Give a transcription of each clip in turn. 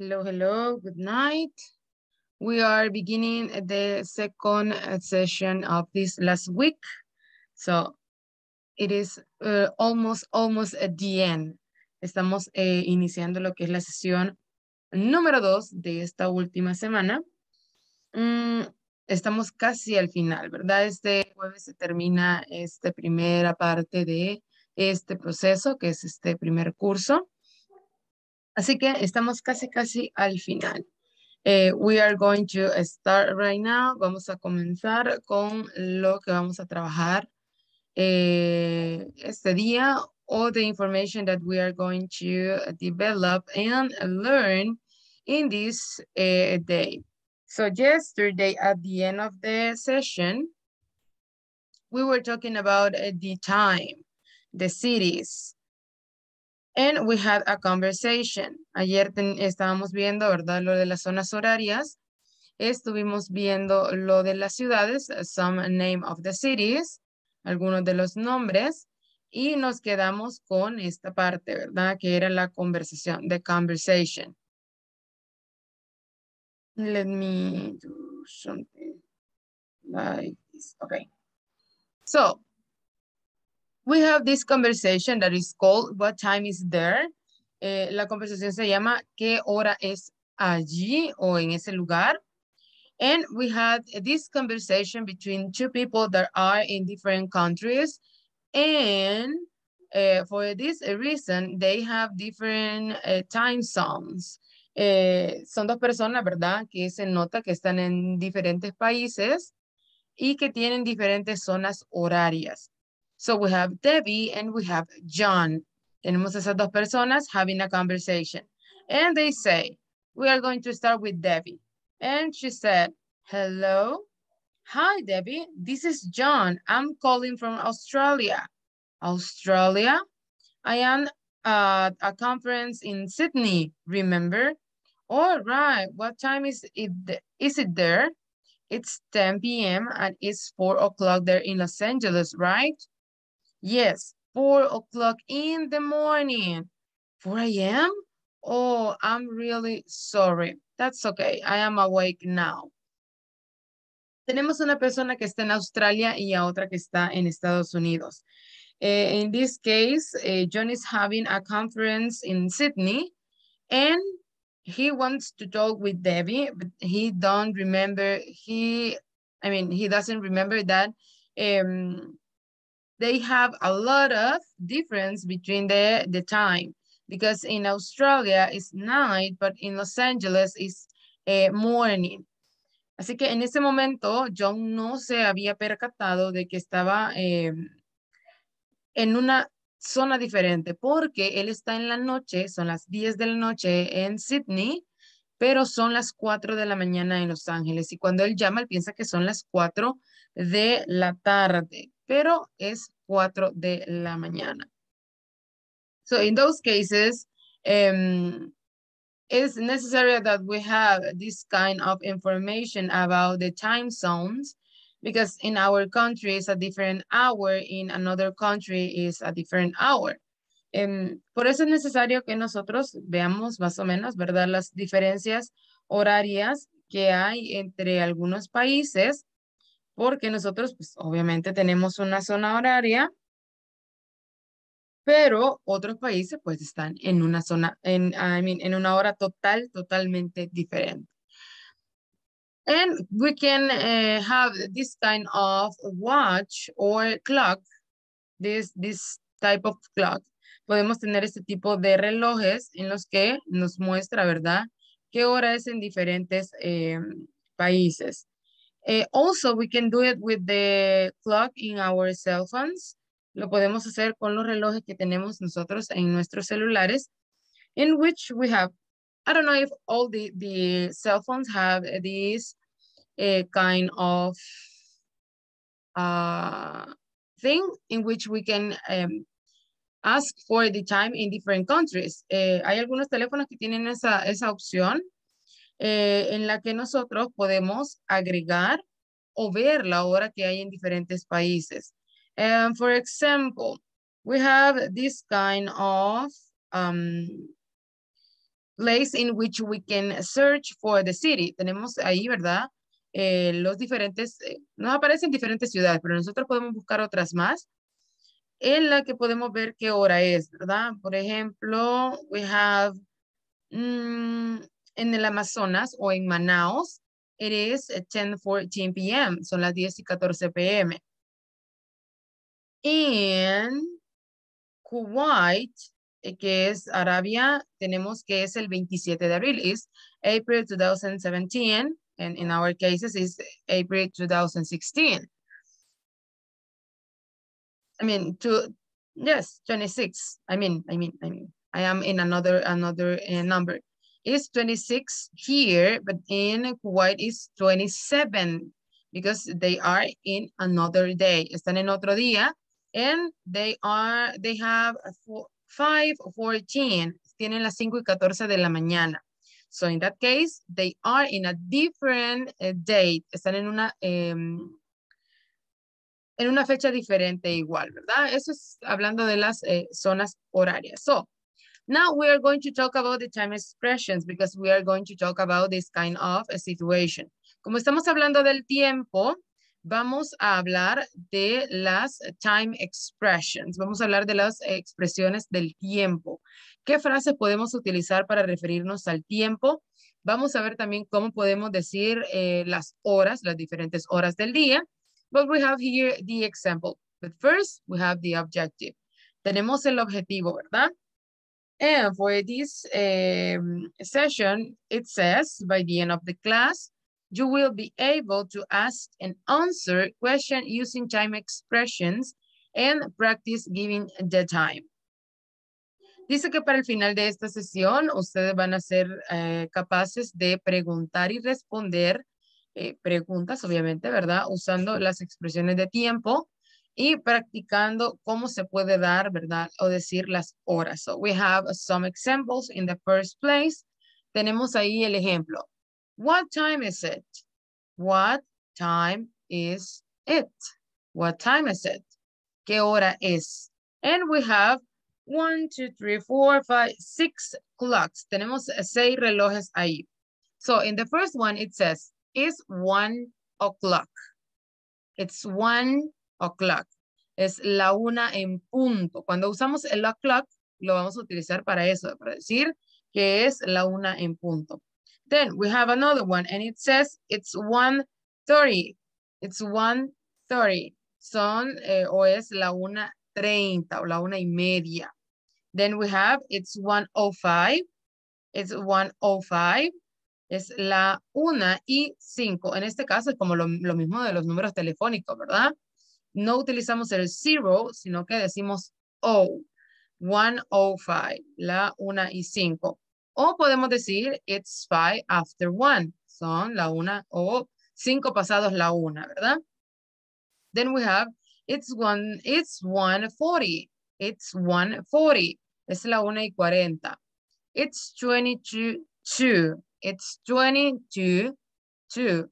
Hello, hello, good night. We are beginning the second session of this last week. So it is uh, almost, almost at the end. Estamos eh, iniciando lo que es la sesión número dos de esta última semana. Mm, estamos casi al final, ¿verdad? Este jueves se termina esta primera parte de este proceso, que es este primer curso. Así que estamos casi, casi al final. Eh, we are going to start right now. Vamos a comenzar con lo que vamos a trabajar eh, este día all the information that we are going to develop and learn in this uh, day. So yesterday at the end of the session, we were talking about uh, the time, the cities, And we had a conversation. Ayer estábamos viendo, ¿verdad? Lo de las zonas horarias. Estuvimos viendo lo de las ciudades, some name of the cities, algunos de los nombres. Y nos quedamos con esta parte, ¿verdad? Que era la conversación, the conversation. Let me do something like this. Okay. So, We have this conversation that is called What time is there? Eh, la conversación se llama ¿Qué hora es allí o en ese lugar? And we had this conversation between two people that are in different countries. And uh, for this reason, they have different uh, time zones. Eh, son dos personas, ¿verdad? Que se nota que están en diferentes países y que tienen diferentes zonas horarias. So we have Debbie and we have John. Tenemos esas dos personas having a conversation. And they say, we are going to start with Debbie. And she said, hello. Hi, Debbie. This is John. I'm calling from Australia. Australia? I am at a conference in Sydney, remember? All right. What time is it, is it there? It's 10 p.m. and it's 4 o'clock there in Los Angeles, right? Yes, four o'clock in the morning. 4 a.m.? Oh, I'm really sorry. That's okay. I am awake now. Tenemos una persona que está en Australia y a otra que está en Estados Unidos. Uh, in this case, uh, John is having a conference in Sydney and he wants to talk with Debbie, but he don't remember, he, I mean, he doesn't remember that um, they have a lot of difference between the, the time because in Australia it's night, but in Los Angeles it's uh, morning. Así que en ese momento John no se había percatado de que estaba eh, en una zona diferente porque él está en la noche, son las 10 de la noche en Sydney, pero son las 4 de la mañana en Los Ángeles. Y cuando él llama, él piensa que son las 4 de la tarde pero es 4 de la mañana. So in those cases, um, it's necessary that we have this kind of information about the time zones because in our country is a different hour, in another country is a different hour. Um, por eso es necesario que nosotros veamos más o menos, ¿verdad? Las diferencias horarias que hay entre algunos países porque nosotros, pues, obviamente tenemos una zona horaria, pero otros países, pues, están en una zona, en, una hora total, totalmente diferente. And we can uh, have this kind of watch or clock, this, this type of clock. Podemos tener este tipo de relojes en los que nos muestra, ¿verdad? ¿Qué hora es en diferentes eh, países? Uh, also, we can do it with the clock in our cell phones. Lo podemos hacer con los relojes que tenemos nosotros en nuestros celulares, in which we have, I don't know if all the, the cell phones have this uh, kind of uh, thing in which we can um, ask for the time in different countries. Eh, hay algunos teléfonos que tienen esa, esa opción eh, en la que nosotros podemos agregar o ver la hora que hay en diferentes países. And for example, we have this kind of um, place in which we can search for the city. Tenemos ahí, ¿verdad? Eh, los diferentes, eh, nos aparecen diferentes ciudades, pero nosotros podemos buscar otras más en la que podemos ver qué hora es, ¿verdad? Por ejemplo, we have mm, en el Amazonas o en Manaus, it is 10:14 p.m., son las 10 y 14 p.m. En Kuwait, eh, que es Arabia, tenemos que es el 27 de abril, es April 2017, and in our cases is April 2016. I mean, to, yes, 26. I mean, I mean, I mean, I am in another, another uh, number. It's 26 here, but in Kuwait is 27 because they are in another day. Están en otro día and they are, they have four, 5 14. Tienen las 5 y 14 de la mañana. So in that case, they are in a different uh, date. Están en una, um, en una fecha diferente igual, ¿verdad? Eso es hablando de las eh, zonas horarias. So, now we are going to talk about the time expressions because we are going to talk about this kind of a situation. Como estamos hablando del tiempo, vamos a hablar de las time expressions. Vamos a hablar de las expresiones del tiempo. ¿Qué frases podemos utilizar para referirnos al tiempo? Vamos a ver también cómo podemos decir eh, las horas, las diferentes horas del día. But we have here the example. But first, we have the objective. Tenemos el objetivo, ¿verdad? And for this um, session, it says, by the end of the class, you will be able to ask and answer questions using time expressions and practice giving the time. Dice que para el final de esta sesión, ustedes van a ser eh, capaces de preguntar y responder eh, preguntas, obviamente, ¿verdad? Usando las expresiones de tiempo y practicando cómo se puede dar, ¿verdad? O decir las horas. So we have some examples in the first place. Tenemos ahí el ejemplo. What time is it? What time is it? What time is it? ¿Qué hora es? And we have one, two, three, four, five, six clocks. Tenemos seis relojes ahí. So in the first one, it says, is one o'clock. It's one o'clock. Es la una en punto. Cuando usamos el o'clock, lo vamos a utilizar para eso, para decir que es la una en punto. Then we have another one and it says it's 1.30. It's 1.30. Son eh, o es la una treinta o la una y media. Then we have it's 1.05. It's 1.05 es la 1 y 5. En este caso es como lo, mismo de los números telefónicos, ¿verdad? No utilizamos el 0, sino que decimos O. 105, la 1 y 5. O podemos decir it's 5 after 1. Son la 1 o 5 pasados la 1, ¿verdad? Then we have it's 1 it's 140. It's 140. Es la 1 y 40. It's 22 2. It's 22, 2.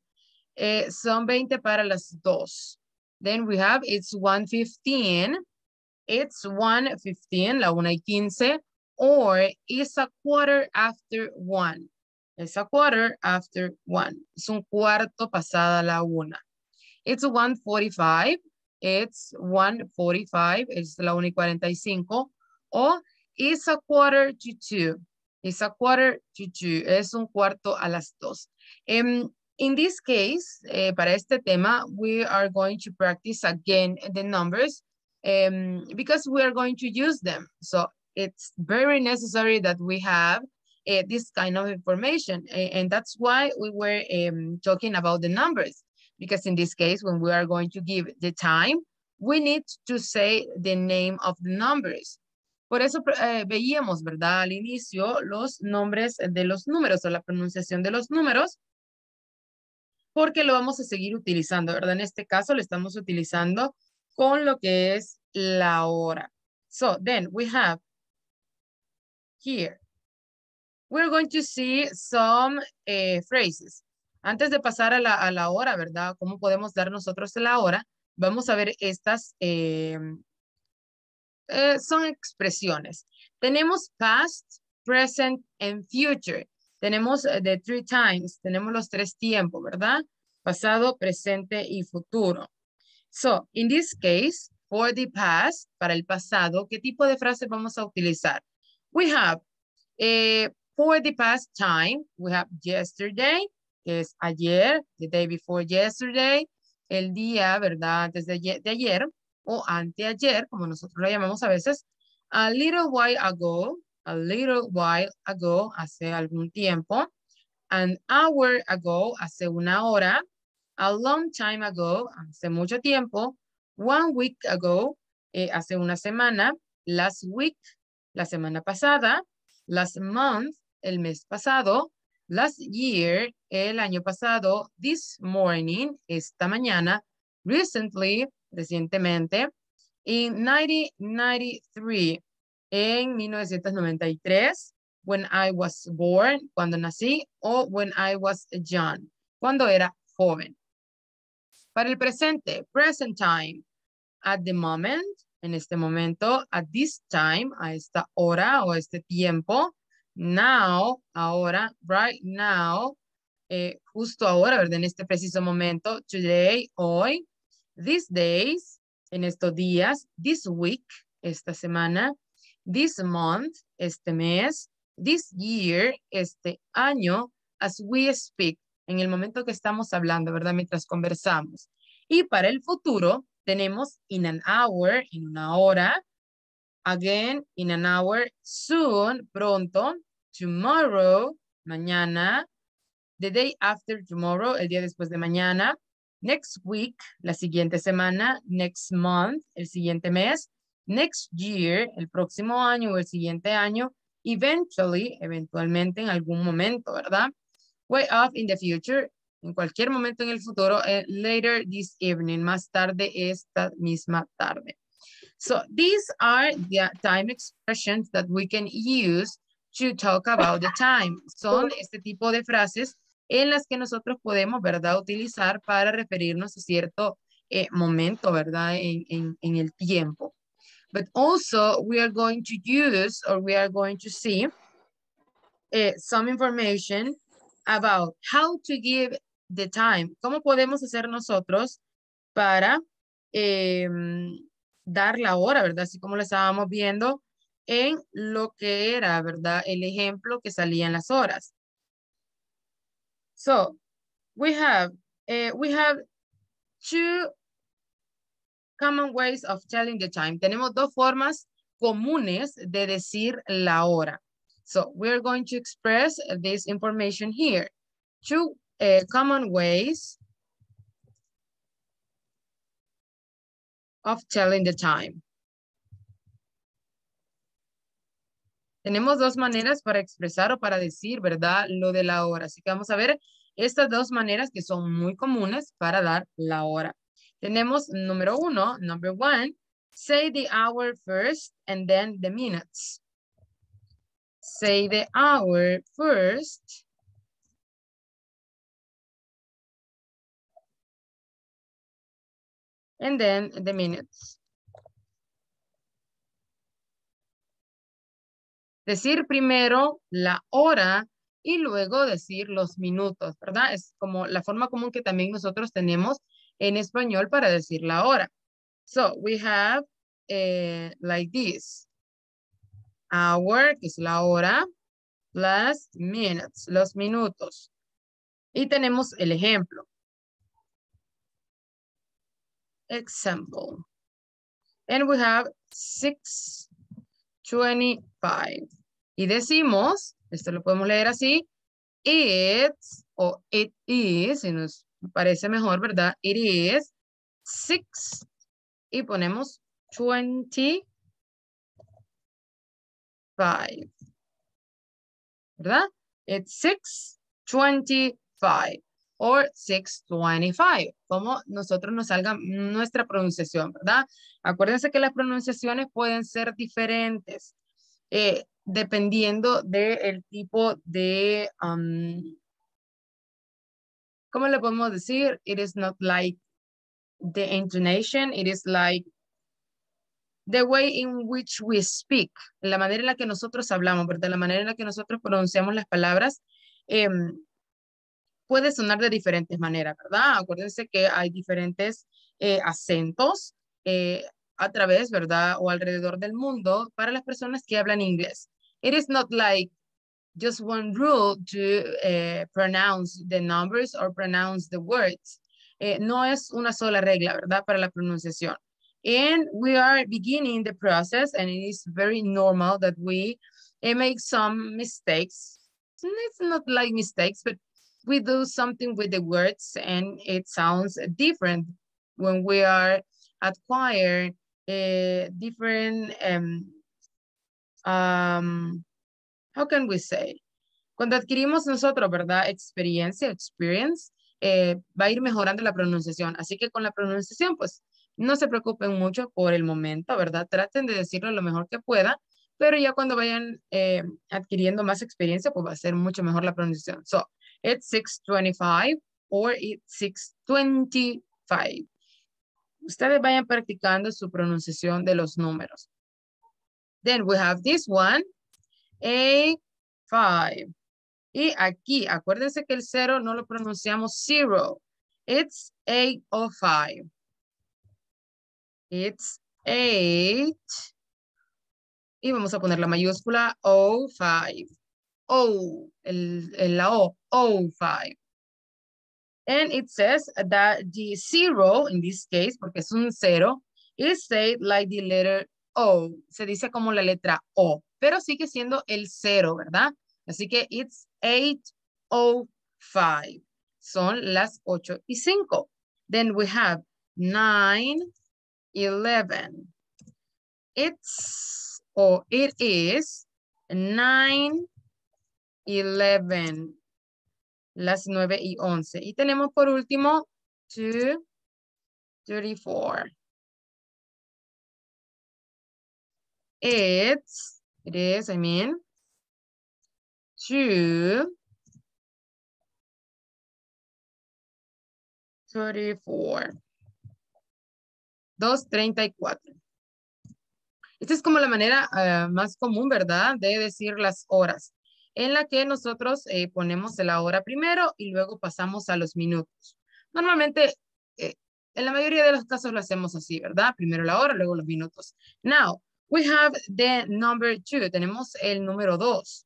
Eh, son 20 para las 2. Then we have it's 115. It's 115, la 1 y 15. Or it's a quarter after 1. It's a quarter after 1. Es un cuarto pasada la una. It's 145. It's 145. Es la 1 y 45. O it's a quarter to 2. It's a quarter to two. Es un cuarto a las dos. Um, in this case, eh, para este tema, we are going to practice again the numbers um, because we are going to use them. So it's very necessary that we have uh, this kind of information. And that's why we were um, talking about the numbers. Because in this case, when we are going to give the time, we need to say the name of the numbers. Por eso eh, veíamos, ¿verdad? Al inicio los nombres de los números o la pronunciación de los números, porque lo vamos a seguir utilizando, ¿verdad? En este caso lo estamos utilizando con lo que es la hora. So then we have here, we're going to see some eh, phrases. Antes de pasar a la, a la hora, ¿verdad? ¿Cómo podemos dar nosotros la hora? Vamos a ver estas eh, eh, son expresiones. Tenemos past, present and future. Tenemos the three times, tenemos los tres tiempos, ¿verdad? Pasado, presente y futuro. So, in this case, for the past, para el pasado, ¿qué tipo de frase vamos a utilizar? We have, eh, for the past time, we have yesterday, que es ayer, the day before yesterday, el día, ¿verdad? Antes de ayer o anteayer, como nosotros lo llamamos a veces, a little while ago, a little while ago, hace algún tiempo, an hour ago, hace una hora, a long time ago, hace mucho tiempo, one week ago, eh, hace una semana, last week, la semana pasada, last month, el mes pasado, last year, el año pasado, this morning, esta mañana, recently, recientemente, in 1993, en 1993, when I was born, cuando nací, o when I was young, cuando era joven. Para el presente, present time, at the moment, en este momento, at this time, a esta hora o este tiempo, now, ahora, right now, eh, justo ahora, ¿verdad? En este preciso momento, today, hoy, these days, en estos días, this week, esta semana, this month, este mes, this year, este año, as we speak, en el momento que estamos hablando, ¿verdad? Mientras conversamos. Y para el futuro tenemos in an hour, en una hora, again, in an hour, soon, pronto, tomorrow, mañana, the day after tomorrow, el día después de mañana, next week, la siguiente semana, next month, el siguiente mes, next year, el próximo año o el siguiente año, eventually, eventualmente en algún momento, ¿verdad? Way off in the future, en cualquier momento en el futuro, eh, later this evening, más tarde esta misma tarde. So these are the time expressions that we can use to talk about the time. Son este tipo de frases en las que nosotros podemos, ¿verdad? Utilizar para referirnos a cierto eh, momento, ¿verdad? En, en, en el tiempo. But also we are going to use or we are going to see uh, some information about how to give the time. ¿Cómo podemos hacer nosotros para eh, dar la hora, verdad? Así como lo estábamos viendo en lo que era, ¿verdad? El ejemplo que salían las horas. So, we have, uh, we have two common ways of telling the time. Tenemos dos formas comunes de decir la hora. So, we're going to express this information here. Two uh, common ways of telling the time. Tenemos dos maneras para expresar o para decir, ¿verdad? Lo de la hora. Así que vamos a ver estas dos maneras que son muy comunes para dar la hora. Tenemos número uno, number one, say the hour first and then the minutes. Say the hour first. And then the minutes. decir primero la hora y luego decir los minutos, ¿verdad? Es como la forma común que también nosotros tenemos en español para decir la hora. So, we have eh, like this. Hour, que es la hora, plus minutes, los minutos. Y tenemos el ejemplo. Example. And we have six 25. Y decimos, esto lo podemos leer así, it's o it is, si nos parece mejor, ¿verdad? It is six y ponemos 25. ¿Verdad? It's 625 or 625, como nosotros nos salga nuestra pronunciación, ¿verdad? Acuérdense que las pronunciaciones pueden ser diferentes eh, dependiendo del tipo de, um, ¿cómo le podemos decir? It is not like the intonation, it is like the way in which we speak, la manera en la que nosotros hablamos, ¿verdad? La manera en la que nosotros pronunciamos las palabras em, puede sonar de diferentes maneras, ¿verdad? Acuérdense que hay diferentes eh, acentos eh, a través, ¿verdad? O alrededor del mundo para las personas que hablan inglés. It is not like just one rule to uh, pronounce the numbers or pronounce the words. Eh, no es una sola regla, ¿verdad? Para la pronunciación. And we are beginning the process and it is very normal that we uh, make some mistakes. It's not like mistakes, but we do something with the words and it sounds different when we are acquire uh, different, um, um, how can we say? Cuando adquirimos nosotros, ¿verdad? Experiencia, experience, eh, va a ir mejorando la pronunciación. Así que con la pronunciación, pues, no se preocupen mucho por el momento, ¿verdad? Traten de decirlo lo mejor que puedan, pero ya cuando vayan eh, adquiriendo más experiencia, pues va a ser mucho mejor la pronunciación. So, it's 625 or it's 625. Ustedes vayan practicando su pronunciación de los números. Then we have this one, A5. Y aquí, acuérdense que el cero no lo pronunciamos zero. It's 805. It's 8. Y vamos a poner la mayúscula O5. O, el, el, la O, O5. And it says that the zero, in this case, porque es un cero, is said like the letter O. Se dice como la letra O, pero sigue siendo el cero, ¿verdad? Así que it's 8.05. Son las 8 y 5. Then we have 9, 11. It's, or it is 9, 11. Las 9 y 11. Y tenemos por último 2, 34. It's, it is, I mean, two, 34. 234. Esta es como la manera uh, más común, ¿verdad? De decir las horas, en la que nosotros eh, ponemos la hora primero y luego pasamos a los minutos. Normalmente, eh, en la mayoría de los casos lo hacemos así, ¿verdad? Primero la hora, luego los minutos. Now, we have the number two. Tenemos el número dos.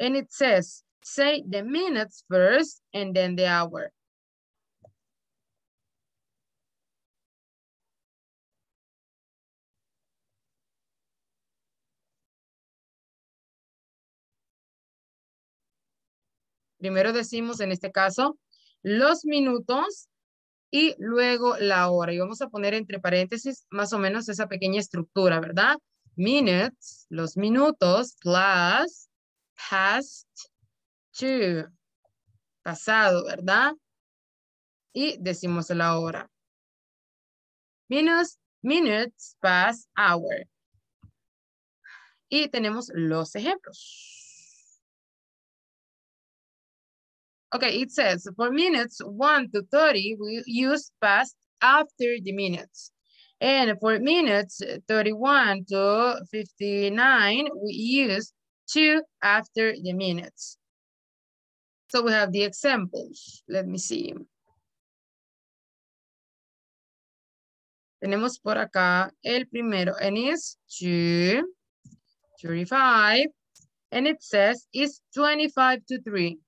And it says, say the minutes first and then the hour. Primero decimos en este caso los minutos y luego la hora. Y vamos a poner entre paréntesis más o menos esa pequeña estructura, ¿verdad? Minutes, los minutos, plus past to, pasado, ¿verdad? Y decimos la hora. Minutes, minutes past hour. Y tenemos los ejemplos. Okay, it says for minutes 1 to 30, we use past after the minutes. And for minutes 31 to 59, we use two after the minutes. So we have the examples. Let me see. Tenemos por acá el primero, and it's two, 35, and it says it's 25 to 3.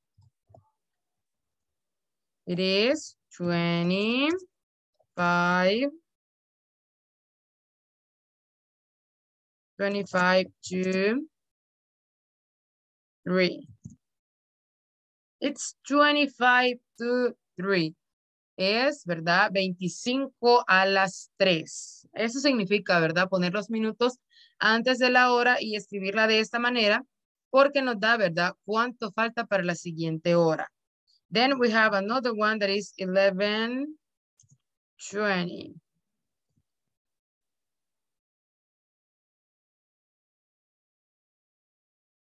It is 25, 25 to three. It's 25 to 3. Es, ¿verdad? 25 a las 3. Eso significa, ¿verdad? Poner los minutos antes de la hora y escribirla de esta manera porque nos da, ¿verdad? Cuánto falta para la siguiente hora. Then we have another one that is 11, 20.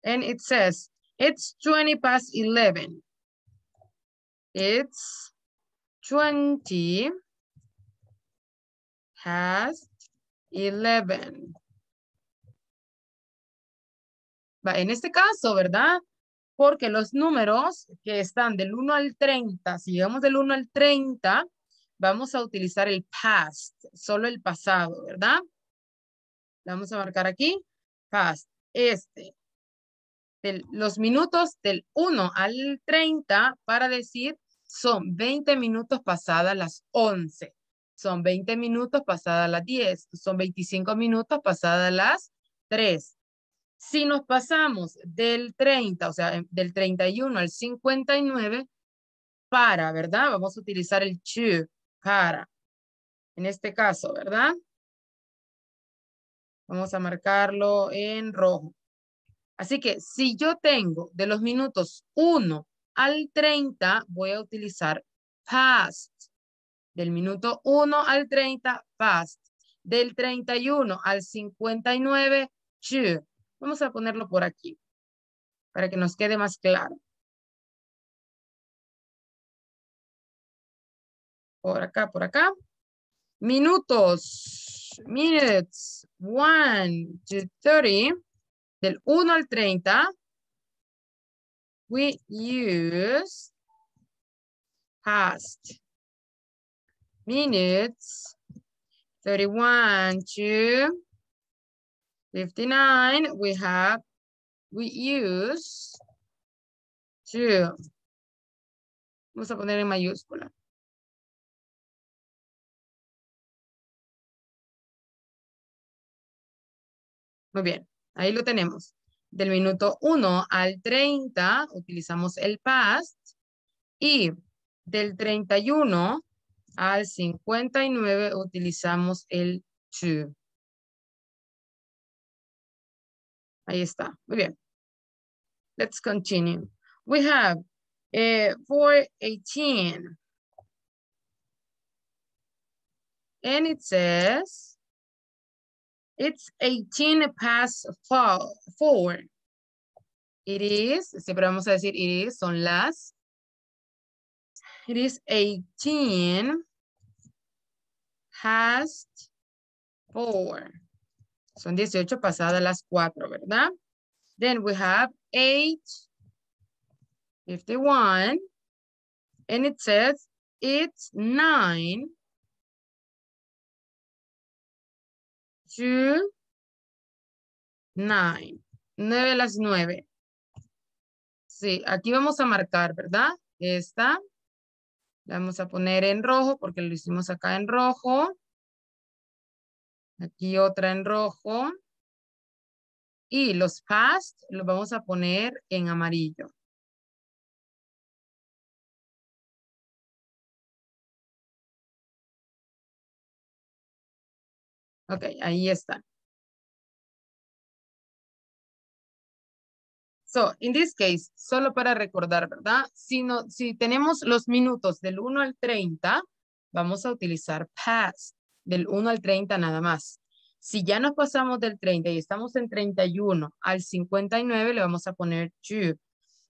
And it says, it's 20 past 11. It's 20 past 11. Va, en este caso, ¿verdad? Porque los números que están del 1 al 30, si llegamos del 1 al 30, vamos a utilizar el past, solo el pasado, ¿verdad? Vamos a marcar aquí, past. Este, los minutos del 1 al 30 para decir son 20 minutos pasadas las 11. Son 20 minutos pasadas las 10. Son 25 minutos pasadas las 3. Si nos pasamos del 30, o sea, del 31 al 59, para, ¿verdad? Vamos a utilizar el to, para. En este caso, ¿verdad? Vamos a marcarlo en rojo. Así que si yo tengo de los minutos 1 al 30, voy a utilizar past. Del minuto 1 al 30, past. Del 31 al 59, to. Vamos a ponerlo por aquí para que nos quede más claro. Por acá, por acá. Minutos. Minutes. 1 to 30. Del 1 al 30. We use past. Minutes. 31 to 59, we have, we use to. Vamos a poner en mayúscula. Muy bien, ahí lo tenemos. Del minuto 1 al 30 utilizamos el past y del 31 al 59 utilizamos el to. Ahí está. Muy bien. Let's continue. We have uh, 418. And it says, it's 18 past four. It is, siempre vamos a decir it is, son las. It is 18 past four. Son 18 pasadas las 4, ¿verdad? Then we have 8, 51, and it says it's 9 to 9. 9 las 9. Sí, aquí vamos a marcar, ¿verdad? Esta. La vamos a poner en rojo porque lo hicimos acá en rojo. Aquí otra en rojo. Y los past los vamos a poner en amarillo. Ok, ahí está. So, in this case, solo para recordar, ¿verdad? Si, no, si tenemos los minutos del 1 al 30, vamos a utilizar past del 1 al 30 nada más. Si ya nos pasamos del 30 y estamos en 31 al 59, le vamos a poner to.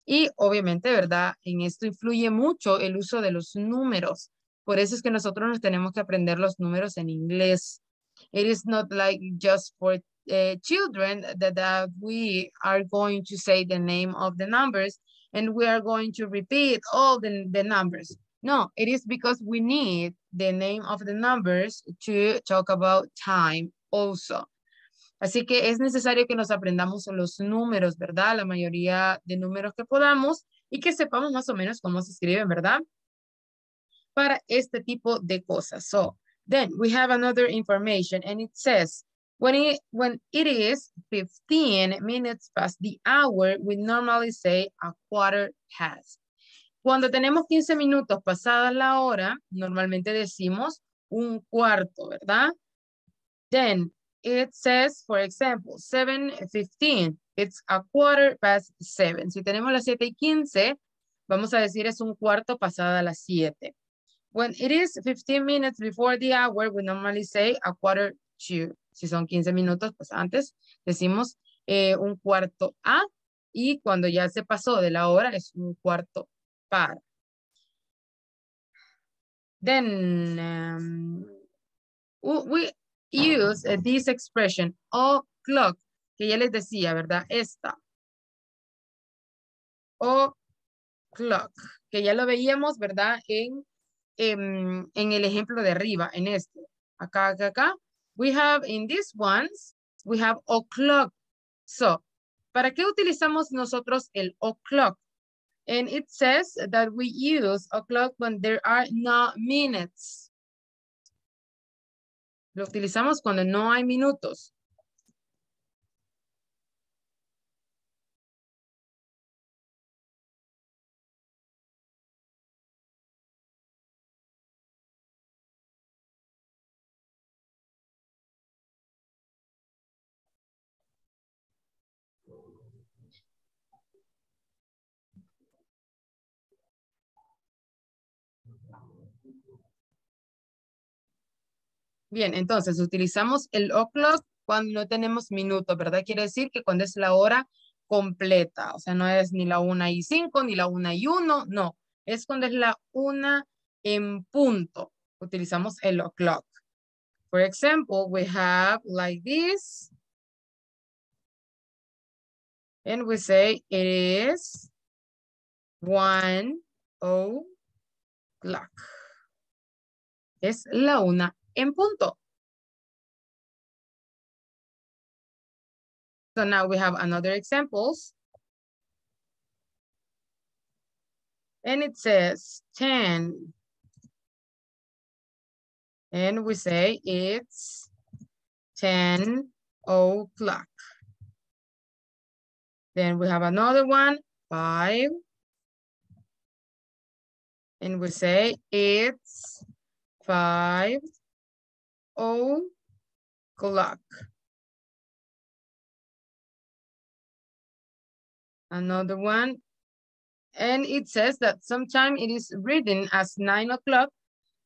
Y obviamente, ¿verdad? En esto influye mucho el uso de los números. Por eso es que nosotros nos tenemos que aprender los números en inglés. It is not like just for uh, children that, we are going to say the name of the numbers and we are going to repeat all the numbers. No, it is because we need the name of the numbers to talk about time also. Así que es necesario que nos aprendamos los números, ¿verdad? La mayoría de números que podamos y que sepamos más o menos cómo se escriben, ¿verdad? Para este tipo de cosas. So, then we have another information and it says, when it, when it is 15 minutes past the hour, we normally say a quarter past. Cuando tenemos 15 minutos pasada la hora, normalmente decimos un cuarto, ¿verdad? Then it says, for example, 7.15. It's a quarter past 7. Si tenemos las 7 y 15, vamos a decir es un cuarto pasada las 7. When it is 15 minutes before the hour, we normally say a quarter to. Si son 15 minutos, pues antes decimos eh, un cuarto a. Y cuando ya se pasó de la hora, es un cuarto Then um, we use uh, this expression, o'clock, que ya les decía, ¿verdad? Esta. O'clock, que ya lo veíamos, ¿verdad? En, en, en el ejemplo de arriba, en este. Acá, acá, acá. We have in these ones, we have o'clock. So, ¿para qué utilizamos nosotros el o'clock? And it says that we use o'clock when there are no minutes. Lo utilizamos cuando no hay minutos. Bien, entonces utilizamos el o'clock cuando no tenemos minutos, ¿verdad? Quiere decir que cuando es la hora completa, o sea, no es ni la una y cinco, ni la una y uno, no. Es cuando es la una en punto. Utilizamos el o'clock. For example, we have like this. And we say it is one o'clock. Es la una en punto. So now we have another examples. And it says 10. And we say it's 10 o'clock. Then we have another one, five. And we say it's five o'clock. Another one. And it says that sometimes it is written as nine o'clock,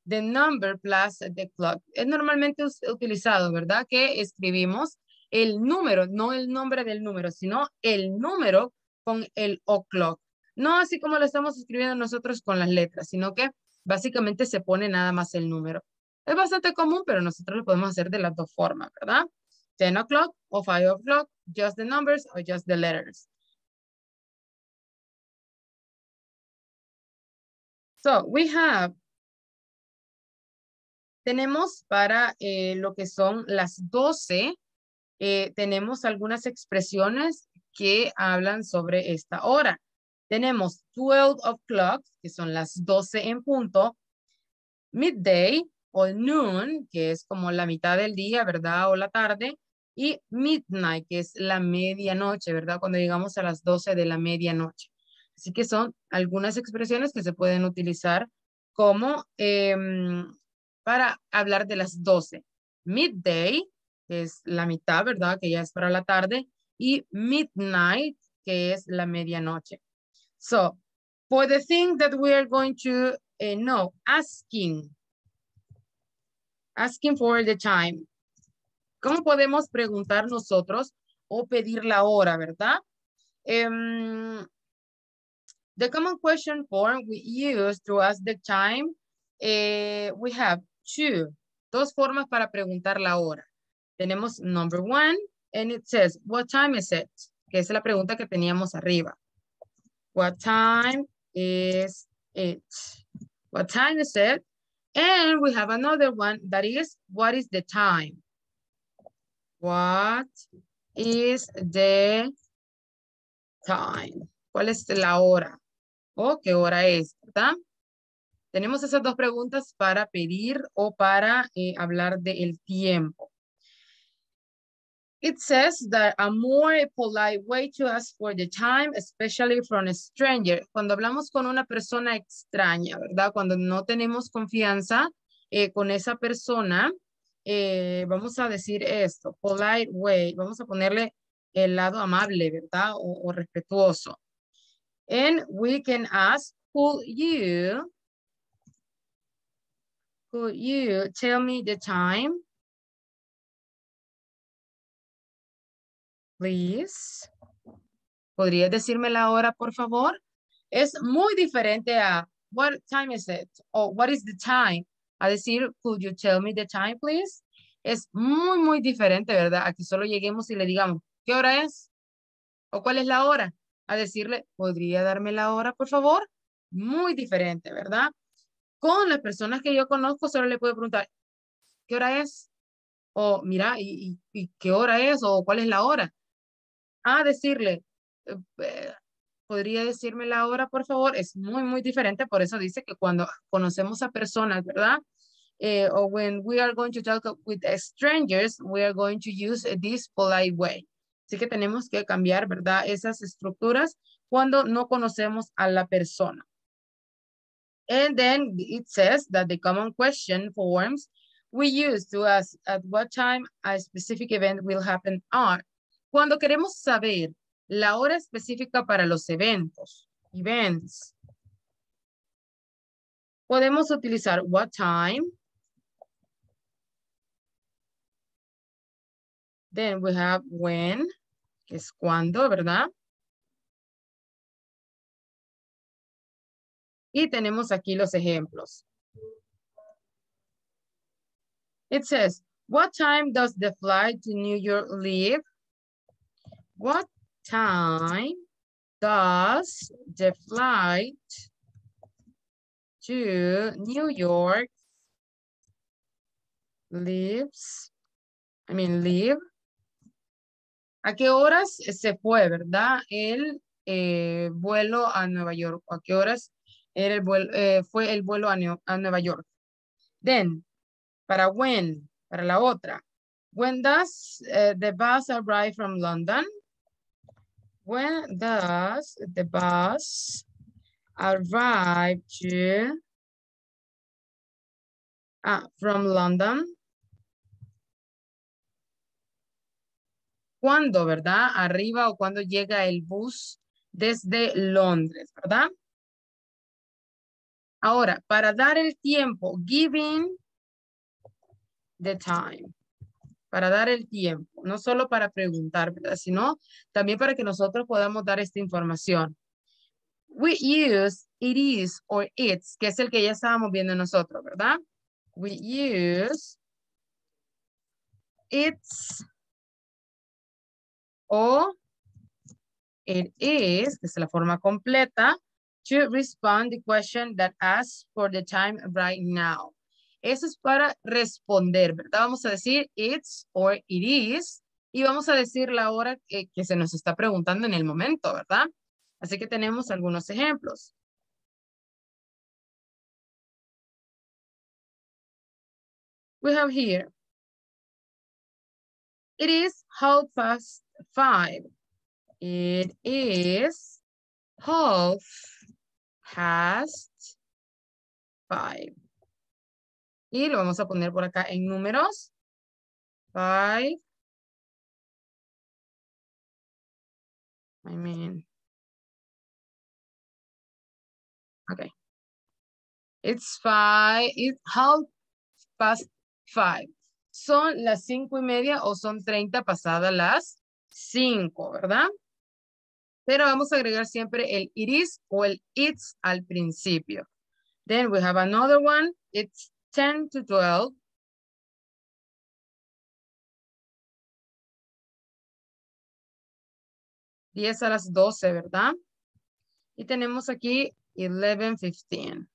the number plus the clock. Es normalmente utilizado, ¿verdad? Que escribimos el número, no el nombre del número, sino el número con el o'clock. No así como lo estamos escribiendo nosotros con las letras, sino que básicamente se pone nada más el número. Es bastante común, pero nosotros lo podemos hacer de las dos formas, ¿verdad? 10 o'clock o 5 o'clock, just the numbers or just the letters. So, we have, tenemos para eh, lo que son las 12, eh, tenemos algunas expresiones que hablan sobre esta hora. Tenemos 12 o'clock, que son las 12 en punto, midday, o noon, que es como la mitad del día, ¿verdad? O la tarde, y midnight, que es la medianoche, ¿verdad? Cuando llegamos a las 12 de la medianoche. Así que son algunas expresiones que se pueden utilizar como em, para hablar de las 12. Midday, que es la mitad, ¿verdad? Que ya es para la tarde, y midnight, que es la medianoche. So, for the thing that we are going to uh, know, asking Asking for the time. ¿Cómo podemos preguntar nosotros o pedir la hora, verdad? Um, the common question form we use to ask the time, uh, we have two, dos formas para preguntar la hora. Tenemos number one, and it says, what time is it? Que es la pregunta que teníamos arriba. What time is it? What time is it? And we have another one that is, what is the time? What is the time? ¿Cuál es la hora? ¿O qué hora es? ¿verdad? Tenemos esas dos preguntas para pedir o para eh, hablar del tiempo. It says that a more polite way to ask for the time, especially from a stranger. Cuando hablamos con una persona extraña, ¿verdad? Cuando no tenemos confianza eh, con esa persona, eh, vamos a decir esto, polite way. Vamos a ponerle el lado amable, ¿verdad? O, o respetuoso. And we can ask, could you, could you tell me the time? Please. ¿Podrías decirme la hora, por favor? Es muy diferente a what time is it? O what is the time? A decir, could you tell me the time, please? Es muy, muy diferente, ¿verdad? A que solo lleguemos y le digamos, ¿qué hora es? ¿O cuál es la hora? A decirle, ¿podría darme la hora, por favor? Muy diferente, ¿verdad? Con las personas que yo conozco, solo le puedo preguntar, ¿qué hora es? O mira, ¿y, qué hora es? O ¿cuál es la hora? A decirle, eh, eh, ¿podría decirme la hora, por favor? Es muy, muy diferente. Por eso dice que cuando conocemos a personas, ¿verdad? Eh, o when we are going to talk with strangers, we are going to use this polite way. Así que tenemos que cambiar, ¿verdad? Esas estructuras cuando no conocemos a la persona. And then it says that the common question forms we use to ask at what time a specific event will happen are. Cuando queremos saber la hora específica para los eventos, events, podemos utilizar what time. Then we have when, que es cuando, ¿verdad? Y tenemos aquí los ejemplos. It says, what time does the flight to New York leave? What time does the flight to New York leaves? I mean, leave. ¿A qué horas se fue, verdad? El eh, vuelo a Nueva York. ¿A qué horas era el vuelo, eh, fue el vuelo a, a Nueva York? Then, para when, para la otra. When does uh, the bus arrive from London? When does the bus arrive ah, from London? ¿Cuándo, verdad? Arriba o cuando llega el bus desde Londres, ¿verdad? Ahora, para dar el tiempo, giving the time. Para dar el tiempo, no solo para preguntar. Sino también para que nosotros podamos dar esta información. We use it is or it's, que es el que ya estábamos viendo nosotros, ¿verdad? We use it's o it is, que es la forma completa, to respond the question that asks for the time right now. Eso es para responder, ¿verdad? Vamos a decir it's or it is y vamos a decir la hora que, que se nos está preguntando en el momento, ¿verdad? Así que tenemos algunos ejemplos. We have here. It is half past five. It is half past five. Y lo vamos a poner por acá en números. Five. I mean. Okay. It's five. It's half past five. Son las cinco y media o son treinta pasadas las cinco, ¿verdad? Pero vamos a agregar siempre el it is o el it's al principio. Then we have another one. It's 10 to 12. Diez a las doce, ¿verdad? Y tenemos aquí 11.15.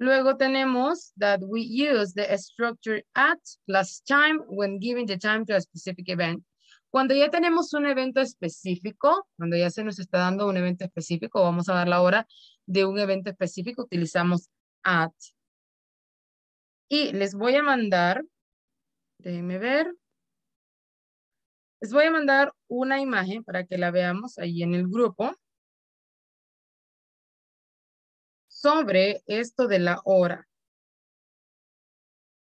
Luego tenemos that we use the structure at plus time when giving the time to a specific event. Cuando ya tenemos un evento específico, cuando ya se nos está dando un evento específico, vamos a dar la hora de un evento específico, utilizamos at. Y les voy a mandar, déjenme ver, les voy a mandar una imagen para que la veamos ahí en el grupo. Sobre esto de la hora.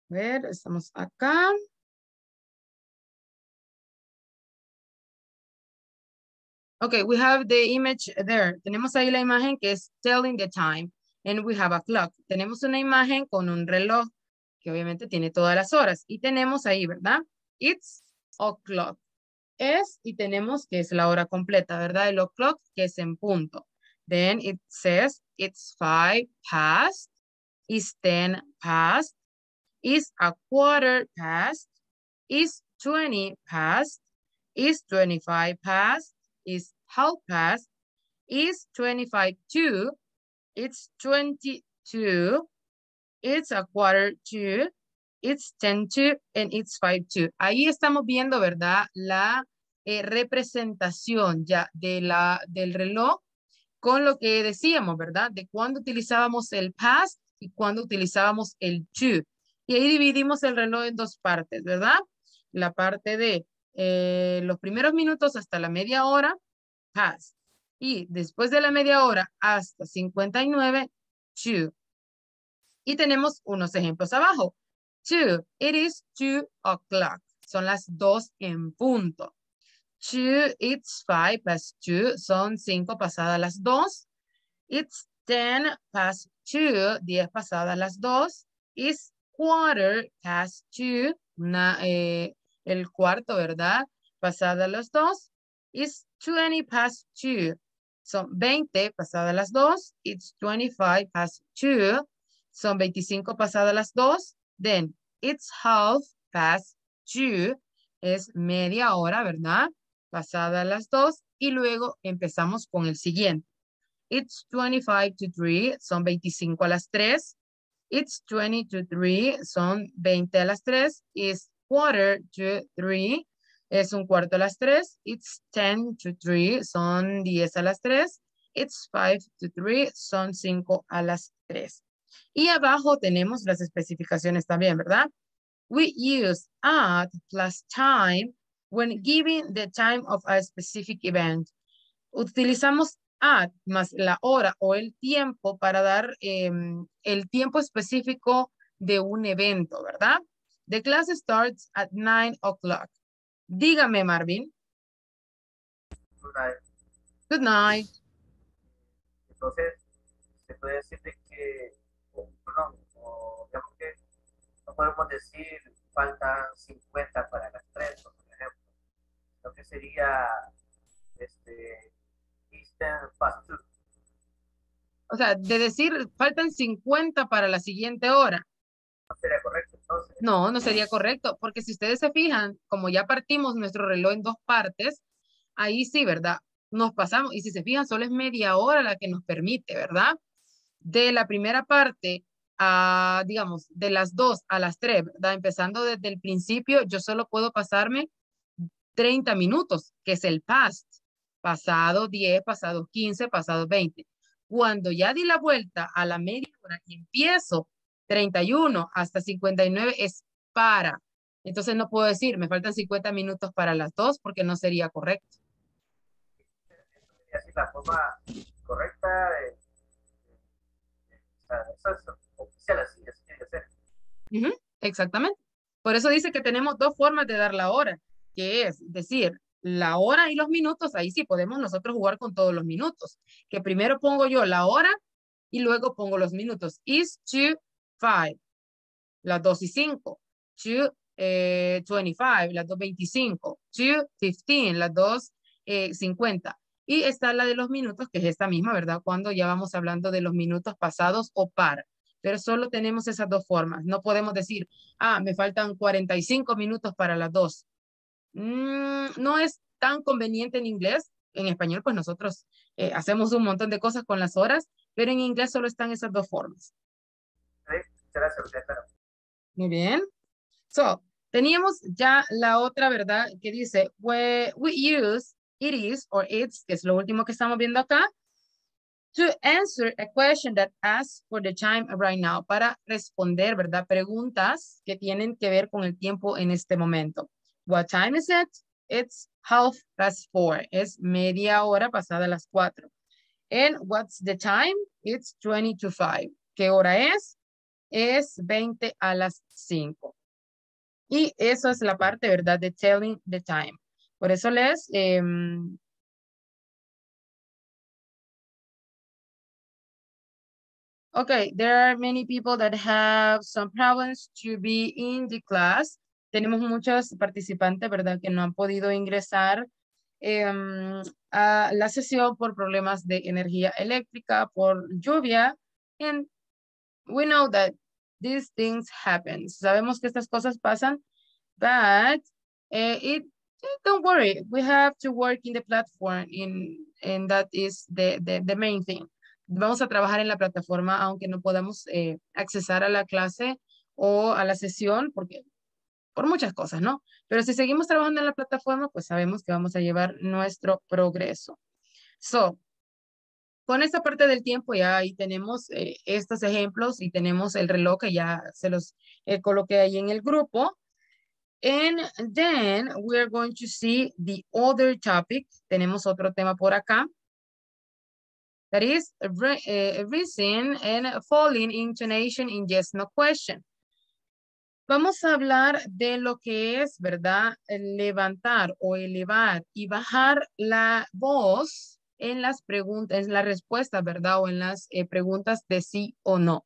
A ver, estamos acá. Okay, we have the image there. Tenemos ahí la imagen que es telling the time. And we have a clock. Tenemos una imagen con un reloj que obviamente tiene todas las horas. Y tenemos ahí, ¿verdad? It's o'clock. Es y tenemos que es la hora completa, ¿verdad? El o'clock que es en punto. Then it says it's five past Is 10 past? Is a quarter past? Is 20 past? Is 25 past? Is half past? Is 25 to? It's 22. It's a quarter to. It's 10 to. And it's 5 to. Ahí estamos viendo, ¿verdad? La eh, representación ya de la, del reloj con lo que decíamos, ¿verdad? De cuando utilizábamos el past y cuando utilizábamos el to. Y ahí dividimos el reloj en dos partes, ¿verdad? La parte de eh, los primeros minutos hasta la media hora, past. Y después de la media hora hasta 59, to. Y tenemos unos ejemplos abajo. Two, it is two o'clock. Son las dos en punto. Two, it's five past two. Son cinco pasadas las dos. It's ten past two. Diez pasadas las dos. It's quarter past two. Eh, el cuarto, ¿verdad? Pasada las dos. It's twenty past two. Son veinte pasadas las dos. It's twenty-five past two. Son veinticinco pasadas las dos. Then, it's half past two. Es media hora, ¿verdad? pasadas las dos y luego empezamos con el siguiente. It's 25 to 3, son 25 a las 3. It's 20 to 3, son 20 a las 3. It's quarter to 3, es un cuarto a las 3. It's 10 to 3, son 10 a las 3. It's 5 to 3, son 5 a las 3. Y abajo tenemos las especificaciones también, ¿verdad? We use at plus time when giving the time of a specific event. Utilizamos at más la hora o el tiempo para dar em, el tiempo específico de un evento, ¿verdad? The class starts at 9 o'clock. Dígame, Marvin. Good night. Good night. Entonces, se puede decir que, perdón, o digamos que no podemos decir faltan 50 para las 3, lo que sería este Eastern Food. O sea, de decir faltan 50 para la siguiente hora. No sería correcto entonces. No, no sería correcto, porque si ustedes se fijan, como ya partimos nuestro reloj en dos partes, ahí sí, ¿verdad? Nos pasamos, y si se fijan, solo es media hora la que nos permite, ¿verdad? De la primera parte a, digamos, de las dos a las tres, ¿verdad? Empezando desde el principio, yo solo puedo pasarme 30 minutos, que es el past. Pasado 10, pasado 15, pasado 20. Cuando ya di la vuelta a la media hora y empiezo 31 hasta 59 es para. Entonces no puedo decir, me faltan 50 minutos para las dos porque no sería correcto. Así la forma correcta de, oficial, así, así tiene que ser. exactamente. Por eso dice que tenemos dos formas de dar la hora que es decir, la hora y los minutos, ahí sí podemos nosotros jugar con todos los minutos. Que primero pongo yo la hora y luego pongo los minutos. Is to five, las dos y cinco. To eh, 25, las dos 25. To 15, las dos eh, 50. Y está la de los minutos, que es esta misma, ¿verdad? Cuando ya vamos hablando de los minutos pasados o para. Pero solo tenemos esas dos formas. No podemos decir, ah, me faltan 45 minutos para las dos. Mm, no es tan conveniente en inglés. En español, pues nosotros eh, hacemos un montón de cosas con las horas, pero en inglés solo están esas dos formas. Muy bien. So, teníamos ya la otra, ¿verdad? Que dice, we, we use it is or it's, que es lo último que estamos viendo acá, to answer a question that asks for the time right now, para responder, ¿verdad? Preguntas que tienen que ver con el tiempo en este momento. What time is it? It's half past four. Es media hora pasada las cuatro. And what's the time? It's 20 to 5. ¿Qué hora es? Es 20 a las 5. Y eso es la parte, ¿verdad? De telling the time. Por eso les... Um, okay, there are many people that have some problems to be in the class. Tenemos muchos participantes, ¿verdad?, que no han podido ingresar em, a la sesión por problemas de energía eléctrica, por lluvia, and we know that these things happen. Sabemos que estas cosas pasan, but uh, it don't worry. We have to work in the platform, in, and that is the, the, the main thing. Vamos a trabajar en la plataforma, aunque no podamos eh, accesar a la clase o a la sesión, porque por muchas cosas, ¿no? Pero si seguimos trabajando en la plataforma, pues sabemos que vamos a llevar nuestro progreso. So, con esta parte del tiempo ya ahí tenemos eh, estos ejemplos y tenemos el reloj que ya se los eh, coloqué ahí en el grupo. And then we're going to see the other topic. Tenemos otro tema por acá. That is uh, reason and falling intonation in yes, no question. Vamos a hablar de lo que es, ¿verdad? Levantar o elevar y bajar la voz en las preguntas, en la respuesta, ¿verdad? O en las eh, preguntas de sí o no.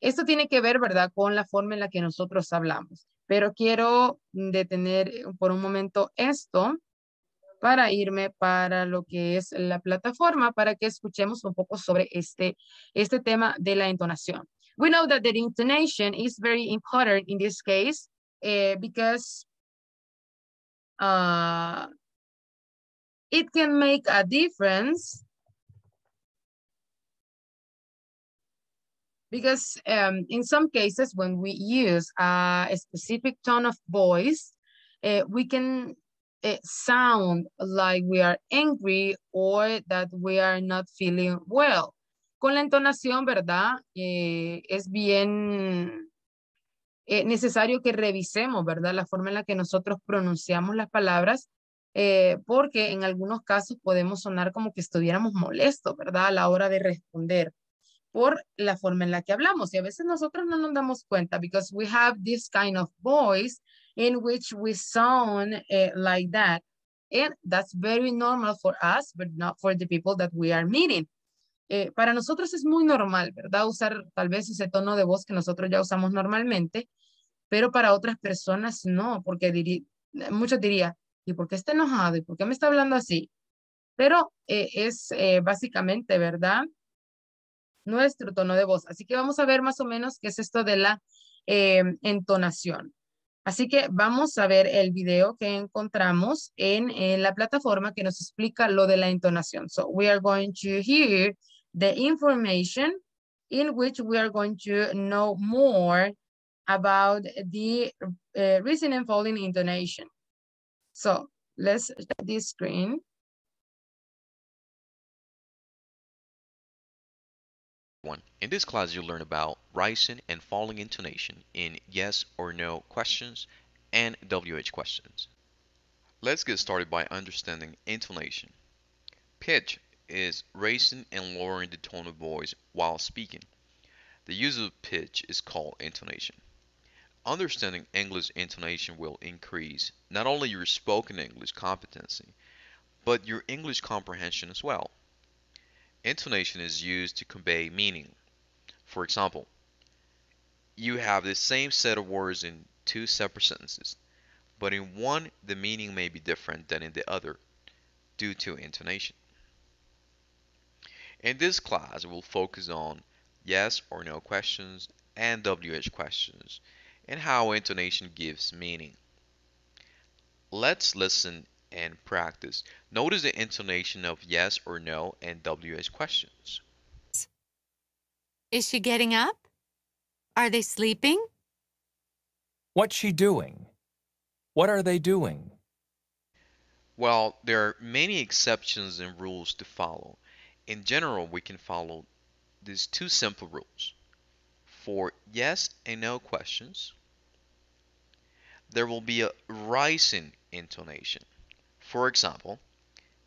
Esto tiene que ver, ¿verdad? Con la forma en la que nosotros hablamos. Pero quiero detener por un momento esto para irme para lo que es la plataforma para que escuchemos un poco sobre este, este tema de la entonación. We know that the intonation is very important in this case uh, because uh, it can make a difference because um, in some cases when we use a specific tone of voice, uh, we can uh, sound like we are angry or that we are not feeling well. Con la entonación, ¿verdad? Eh, es bien eh, necesario que revisemos, ¿verdad? La forma en la que nosotros pronunciamos las palabras, eh, porque en algunos casos podemos sonar como que estuviéramos molestos, ¿verdad? A la hora de responder por la forma en la que hablamos. Y a veces nosotros no nos damos cuenta because we have this kind of voice in which we sound like that. And that's very normal for us, but not for the people that we are meeting. Eh, para nosotros es muy normal, ¿verdad? Usar tal vez ese tono de voz que nosotros ya usamos normalmente, pero para otras personas no, porque muchos dirían, ¿y por qué está enojado? ¿Y por qué me está hablando así? Pero eh, es eh, básicamente, ¿verdad? Nuestro tono de voz. Así que vamos a ver más o menos qué es esto de la entonación. Así que vamos a ver el video que encontramos en, la plataforma que nos explica lo de la entonación. So we are going to hear the information in which we are going to know more about the uh, recent and falling intonation. So let's start this screen. One. In this class, you'll learn about rising and falling intonation in yes or no questions and WH questions. Let's get started by understanding intonation. Pitch is raising and lowering the tone of voice while speaking. The use of pitch is called intonation. Understanding English intonation will increase not only your spoken English competency, but your English comprehension as well. Intonation is used to convey meaning. For example, you have the same set of words in two separate sentences, but in one the meaning may be different than in the other due to intonation. In this class, we'll focus on yes or no questions and WH questions and how intonation gives meaning. Let's listen and practice. Notice the intonation of yes or no and WH questions. Is she getting up? Are they sleeping? What's she doing? What are they doing? Well, there are many exceptions and rules to follow in general, we can follow these two simple rules. For yes and no questions, there will be a rising intonation. For example,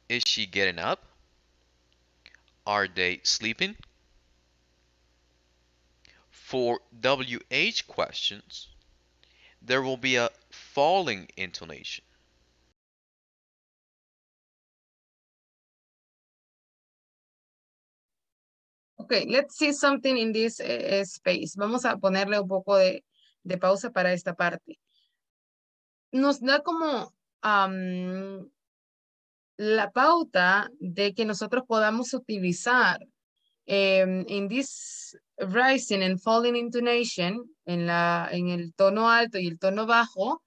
is she getting up? Are they sleeping? For WH questions, there will be a falling intonation. Okay, let's see something in this uh, space. Vamos a ponerle un poco de, de, pausa para esta parte. Nos da como la pauta de que nosotros podamos utilizar um, in this rising and falling intonation, en, la, en el tono alto y el tono bajo,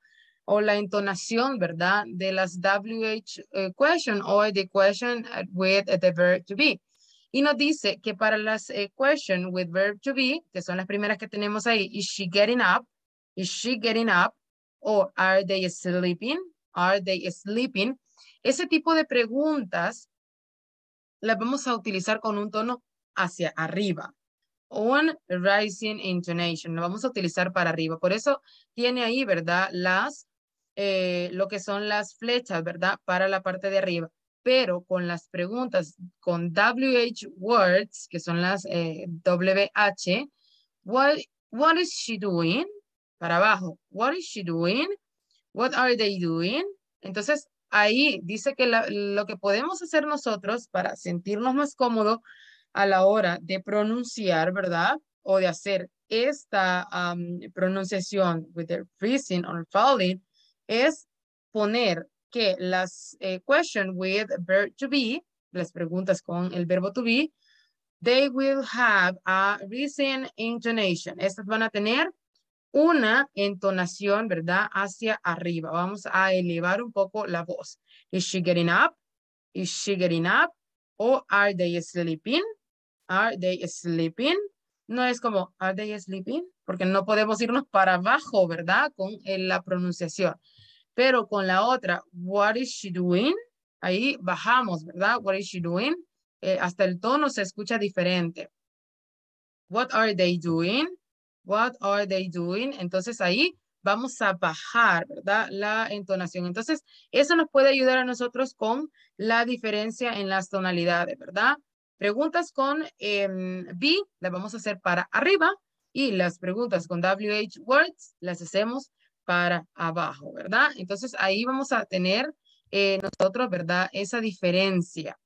o la entonación, ¿verdad? De las WH eh, question o the question with the verb to be. Y nos dice que para las eh, question with verb to be, que son las primeras que tenemos ahí, is she getting up? Is she getting up? O are they sleeping? Are they sleeping? Ese tipo de preguntas las vamos a utilizar con un tono hacia arriba. On rising intonation. Lo vamos a utilizar para arriba. Por eso tiene ahí, ¿verdad? Las, eh, lo que son las flechas, ¿verdad? Para la parte de arriba. Pero con las preguntas con WH words, que son las eh, WH, what, what is she doing? Para abajo. What is she doing? What are they doing? Entonces, ahí dice que lo que podemos hacer nosotros para sentirnos más cómodos a la hora de pronunciar, ¿verdad? O de hacer esta pronunciación with the freezing or falling es poner que las eh, question with verb to be, las preguntas con el verbo to be, they will have a recent intonation. Estas van a tener una entonación, ¿verdad? Hacia arriba. Vamos a elevar un poco la voz. Is she getting up? Is she getting up? O are they sleeping? Are they sleeping? No es como, are they sleeping? Porque no podemos irnos para abajo, ¿verdad? Con la pronunciación. Pero con la otra, what is she doing? Ahí bajamos, ¿verdad? What is she doing? Eh, hasta el tono se escucha diferente. What are they doing? What are they doing? Entonces ahí vamos a bajar, ¿verdad? La entonación. Entonces, eso nos puede ayudar a nosotros con la diferencia en las tonalidades, ¿verdad? Preguntas con em, B las vamos a hacer para arriba y las preguntas con WH words las hacemos para abajo, ¿verdad? Entonces, ahí vamos a tener eh, nosotros, ¿verdad? Esa diferencia.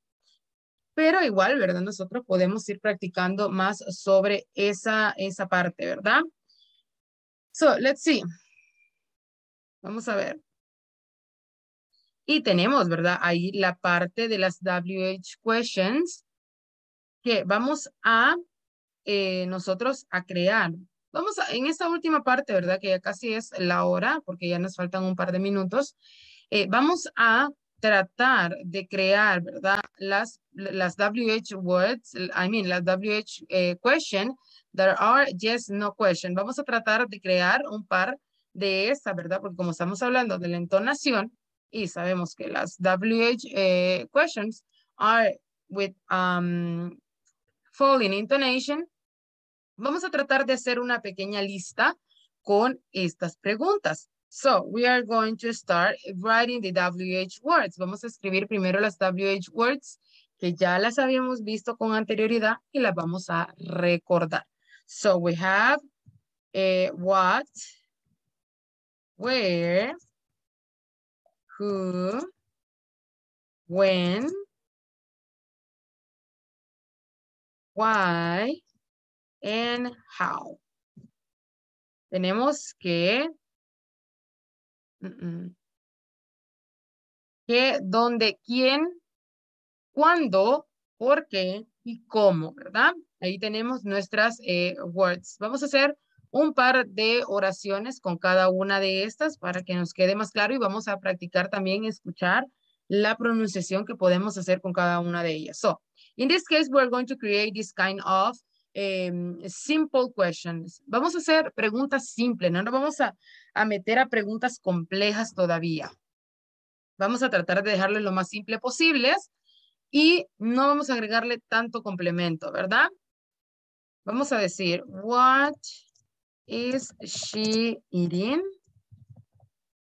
Pero igual, ¿verdad? Nosotros podemos ir practicando más sobre esa, esa parte, ¿verdad? So, let's see. Vamos a ver. Y tenemos, ¿verdad? Ahí la parte de las WH questions que vamos a eh, nosotros a crear. Vamos a, en esta última parte, ¿verdad? Que ya casi es la hora, porque ya nos faltan un par de minutos. Eh, vamos a tratar de crear, ¿verdad? Las, las WH words, I mean, las WH eh, question, there are yes, no question. Vamos a tratar de crear un par de esta, ¿verdad? Porque como estamos hablando de la entonación y sabemos que las WH eh, questions are with um, falling intonation, vamos a tratar de hacer una pequeña lista con estas preguntas. So, we are going to start writing the WH words. Vamos a escribir primero las WH words que ya las habíamos visto con anterioridad y las vamos a recordar. So, we have eh, what, where, who, when, why, and how. Tenemos que ¿Qué, dónde, quién, cuándo, por qué y cómo, ¿verdad? Ahí tenemos nuestras eh, words. Vamos a hacer un par de oraciones con cada una de estas para que nos quede más claro y vamos a practicar también escuchar la pronunciación que podemos hacer con cada una de ellas. So, in this case, we're going to create this kind of Em, simple questions. Vamos a hacer preguntas simples, no nos vamos a, a meter a preguntas complejas todavía. Vamos a tratar de dejarle lo más simple posible y no vamos a agregarle tanto complemento, ¿verdad? Vamos a decir, what is she eating?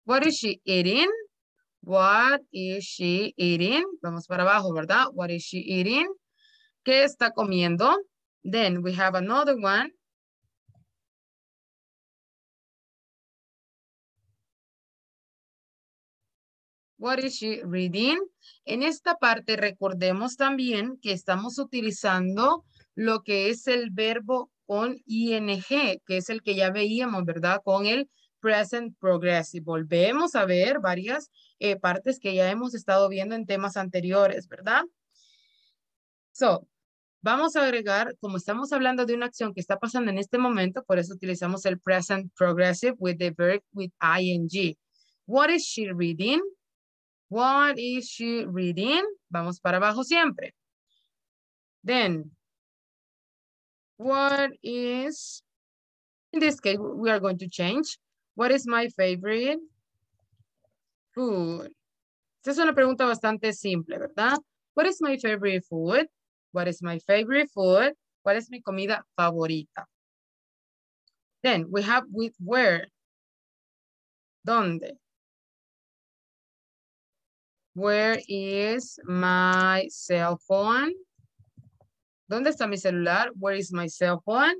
What is she eating? What is she eating? Vamos para abajo, ¿verdad? What is she eating? ¿Qué está comiendo? Then we have another one. What is she reading? En esta parte recordemos también que estamos utilizando lo que es el verbo con ing, que es el que ya veíamos, ¿verdad? Con el present progressive. Volvemos a ver varias eh, partes que ya hemos estado viendo en temas anteriores, ¿verdad? So, vamos a agregar, como estamos hablando de una acción que está pasando en este momento, por eso utilizamos el present progressive with the verb with ing. What is she reading? What is she reading? Vamos para abajo siempre. Then, what is, in this case, we are going to change. What is my favorite food? Esta es una pregunta bastante simple, ¿verdad? What is my favorite food? What is my favorite food? ¿Cuál es mi comida favorita? Then we have with where. ¿Dónde? Where is my cell phone? ¿Dónde está mi celular? Where is my cell phone?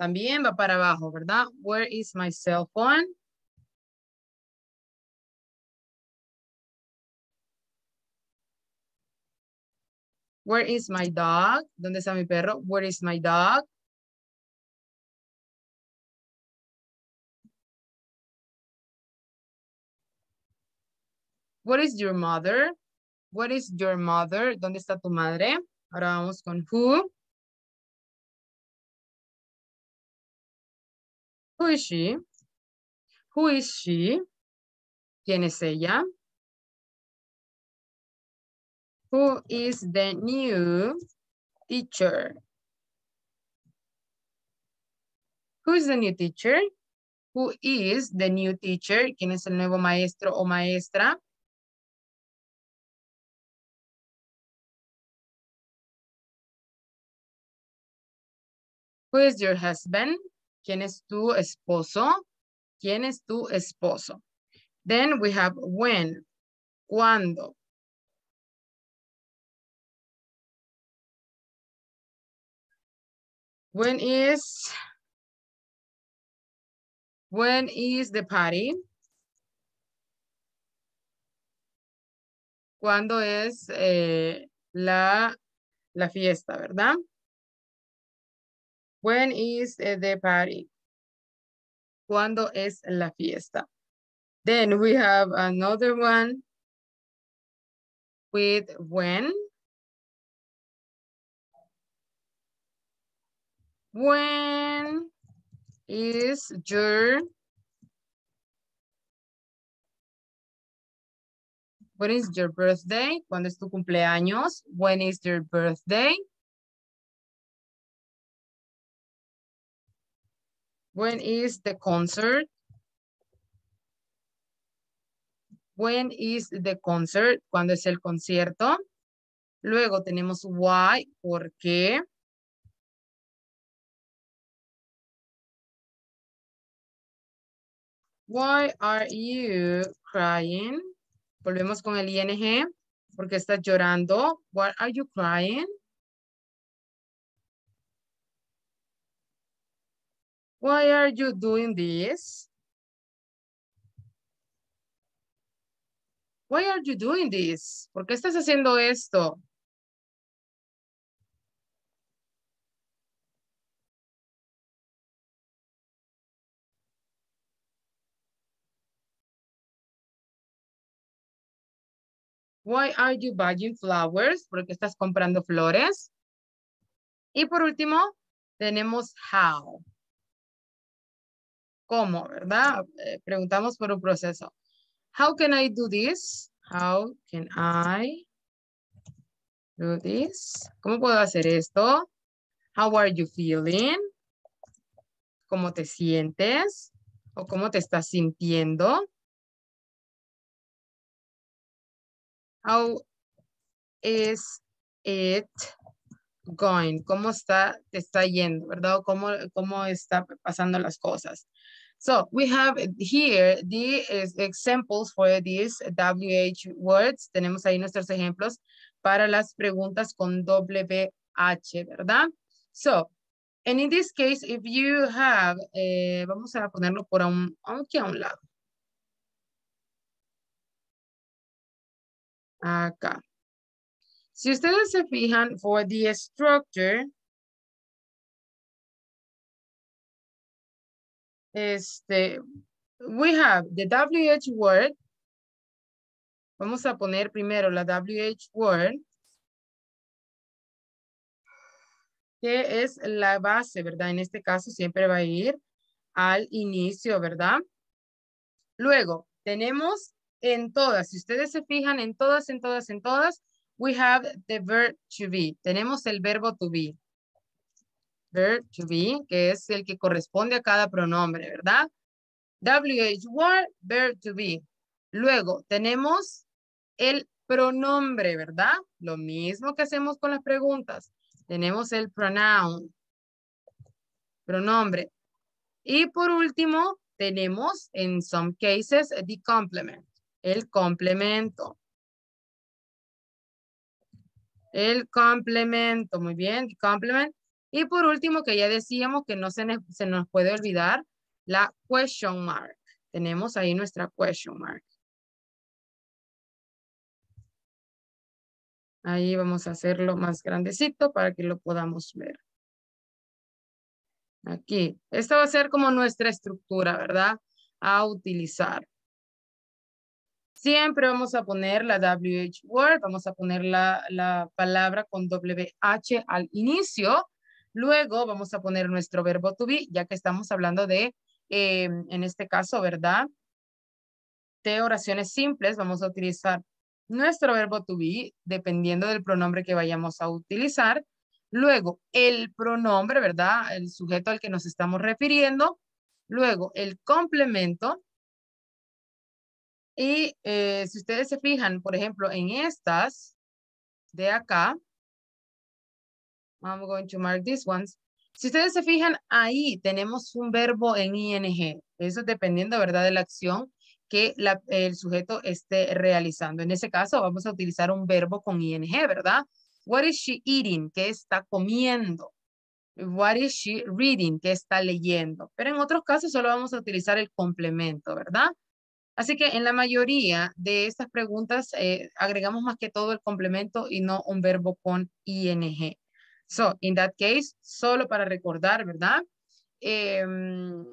También va para abajo, ¿verdad? Where is my cell phone? Where is my dog? ¿Dónde está mi perro? Where is my dog? What is your mother? What is your mother? ¿Dónde está tu madre? Ahora vamos con who. Who is she? Who is she? ¿Quién es ella? Who is the new teacher? Who is the new teacher? Who is the new teacher? ¿Quién es el nuevo maestro o maestra? Who is your husband? ¿Quién es tu esposo? ¿Quién es tu esposo? Then we have when, cuando. When is, when is the party? ¿Cuándo es eh, la, la fiesta, verdad? When is eh, the party? ¿Cuándo es la fiesta? Then we have another one with when. When is your When is your birthday? ¿Cuándo es tu cumpleaños? When is your birthday? When is the concert? When is the concert? ¿Cuándo es el concierto? Luego tenemos why, ¿por qué? Why are you crying? Volvemos con el ing. ¿Por qué estás llorando? Why are you crying? Why are you doing this? Why are you doing this? ¿Por qué estás haciendo esto? Why are you buying flowers? ¿Por qué estás comprando flores? Y por último, tenemos how. ¿Cómo, verdad? Eh, preguntamos por un proceso. How can I do this? How can I do this? ¿Cómo puedo hacer esto? How are you feeling? ¿Cómo te sientes? ¿O cómo te estás sintiendo? How is it going? ¿Cómo está, te está yendo, verdad? ¿Cómo, cómo está pasando las cosas? So we have here the examples for these WH words. Tenemos ahí nuestros ejemplos para las preguntas con WH, ¿verdad? So, and in this case, if you have, eh, vamos a ponerlo por un, aquí a un lado. Acá. Si ustedes se fijan, for the structure, este, we have the WH word. Vamos a poner primero la WH word. que es la base, ¿verdad? En este caso siempre va a ir al inicio, ¿verdad? Luego, tenemos en todas, si ustedes se fijan en todas, en todas, en todas, we have the verb to be. Tenemos el verbo to be. Verb to be, que es el que corresponde a cada pronombre, ¿verdad? WH word, verb to be. Luego tenemos el pronombre, ¿verdad? Lo mismo que hacemos con las preguntas. Tenemos el pronoun, pronombre. Y por último, tenemos en some cases the complement, el complemento. El complemento, muy bien, complement. Y por último, que ya decíamos que no se, se nos puede olvidar la question mark. Tenemos ahí nuestra question mark. Ahí vamos a hacerlo más grandecito para que lo podamos ver. Aquí. Esta va a ser como nuestra estructura, ¿verdad? A utilizar. Siempre vamos a poner la WH word, vamos a poner la, la palabra con WH al inicio. Luego vamos a poner nuestro verbo to be, ya que estamos hablando de, eh, en este caso, ¿verdad? De oraciones simples, vamos a utilizar nuestro verbo to be, dependiendo del pronombre que vayamos a utilizar. Luego, el pronombre, ¿verdad? El sujeto al que nos estamos refiriendo. Luego, el complemento. Y eh, si ustedes se fijan, por ejemplo, en estas de acá, I'm going to mark these ones. Si ustedes se fijan, ahí tenemos un verbo en ing. Eso dependiendo, ¿verdad? De la acción que el sujeto esté realizando. En ese caso, vamos a utilizar un verbo con ing, ¿verdad? What is she eating? ¿Qué está comiendo? What is she reading? ¿Qué está leyendo? Pero en otros casos solo vamos a utilizar el complemento, ¿verdad? Así que en la mayoría de estas preguntas eh, agregamos más que todo el complemento y no un verbo con ing. So, in that case, solo para recordar, ¿verdad? Em,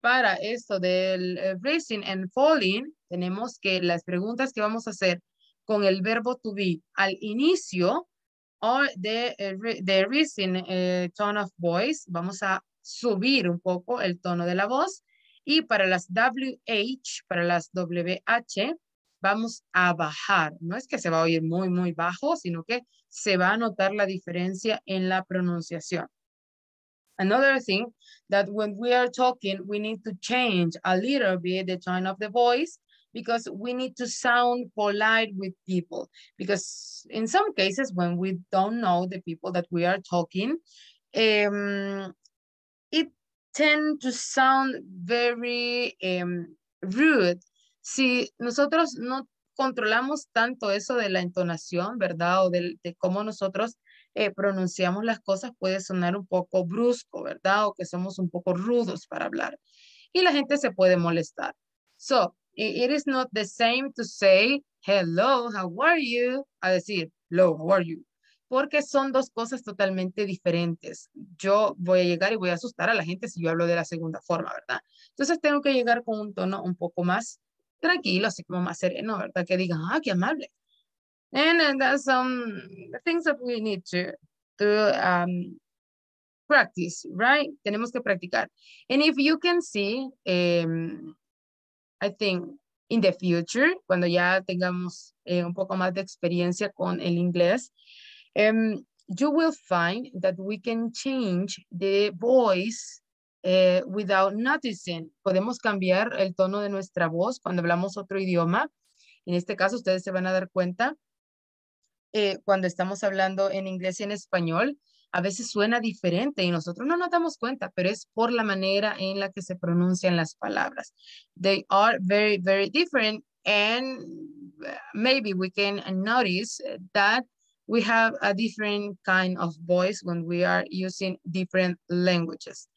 para esto del eh, raising and falling, tenemos que las preguntas que vamos a hacer con el verbo to be al inicio o de, de raising eh, tone of voice, vamos a subir un poco el tono de la voz. Y para las WH, para las WH, vamos a bajar. No es que se va a oír muy, muy bajo, sino que se va a notar la diferencia en la pronunciación. Another thing that when we are talking, we need to change a little bit the tone of the voice because we need to sound polite with people. Because in some cases, when we don't know the people that we are talking, um, tend to sound very um, rude. Si nosotros no controlamos tanto eso de la entonación, ¿verdad? O de, de cómo nosotros eh, pronunciamos las cosas puede sonar un poco brusco, ¿verdad? O que somos un poco rudos para hablar. Y la gente se puede molestar. So, it is not the same to say, hello, how are you? A decir, hello, how are you? Porque son dos cosas totalmente diferentes. Yo voy a llegar y voy a asustar a la gente si yo hablo de la segunda forma, ¿verdad? Entonces tengo que llegar con un tono un poco más tranquilo, así como más sereno, ¿verdad? Que digan, ah, qué amable. And, and that's some things that we need to, to um, practice, right? Tenemos que practicar. And if you can see, um, I think in the future, cuando ya tengamos eh, un poco más de experiencia con el inglés, um, you will find that we can change the voice uh, without noticing. Podemos cambiar el tono de nuestra voz cuando hablamos otro idioma. En este caso, ustedes se van a dar cuenta eh, cuando estamos hablando en inglés y en español, a veces suena diferente y nosotros no nos damos cuenta, pero es por la manera en la que se pronuncian las palabras. They are very, very different and uh, maybe we can notice that we have a different kind of voice when we are using different languages.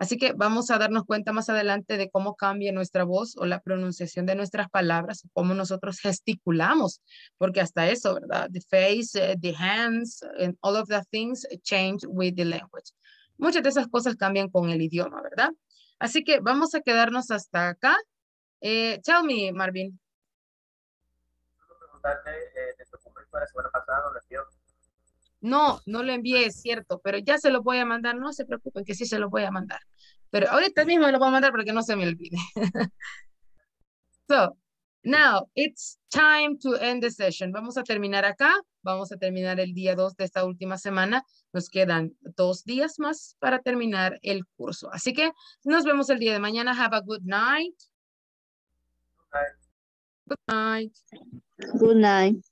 Así que vamos a darnos cuenta más adelante de cómo cambia nuestra voz o la pronunciación de nuestras palabras, cómo nosotros gesticulamos, porque hasta eso, ¿verdad? The face, eh, the hands, and all of the things change with the language. Muchas de esas cosas cambian con el idioma, ¿verdad? Así que vamos a quedarnos hasta acá. Eh, tell me, Marvin. eh, la semana pasada, No, no lo envié, es cierto, pero ya se lo voy a mandar. No se preocupen que sí se lo voy a mandar. Pero ahorita mismo lo voy a mandar para que no se me olvide. so, now it's time to end the session. Vamos a terminar acá. Vamos a terminar el día 2 de esta última semana. Nos quedan dos días más para terminar el curso. Así que nos vemos el día de mañana. Have a good night. Good night. Good night.